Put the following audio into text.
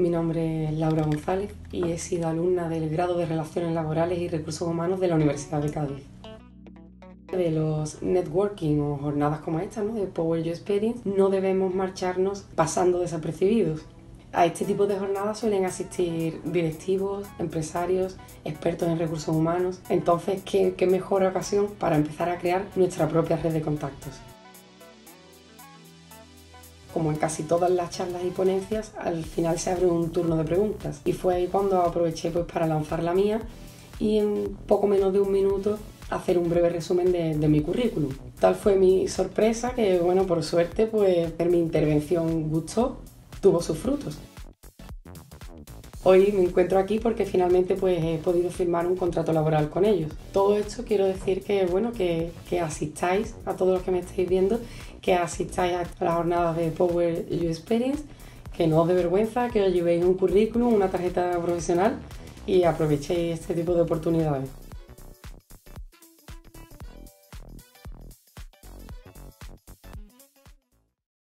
Mi nombre es Laura González y he sido alumna del grado de Relaciones Laborales y Recursos Humanos de la Universidad de Cádiz. De los networking o jornadas como esta, ¿no? de Power Your Experience, no debemos marcharnos pasando desapercibidos. A este tipo de jornadas suelen asistir directivos, empresarios, expertos en recursos humanos. Entonces, ¿qué, qué mejor ocasión para empezar a crear nuestra propia red de contactos? Como en casi todas las charlas y ponencias, al final se abre un turno de preguntas. Y fue ahí cuando aproveché pues, para lanzar la mía y en poco menos de un minuto hacer un breve resumen de, mi currículum. Tal fue mi sorpresa que, bueno, por suerte, pues mi intervención gustó, tuvo sus frutos. Hoy me encuentro aquí porque finalmente pues he podido firmar un contrato laboral con ellos. Todo esto quiero decir que bueno que, que asistáis a todos los que me estáis viendo, que asistáis a las jornadas de Power You Experience, que no os dé vergüenza, que os llevéis un currículum, una tarjeta profesional y aprovechéis este tipo de oportunidades.